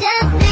just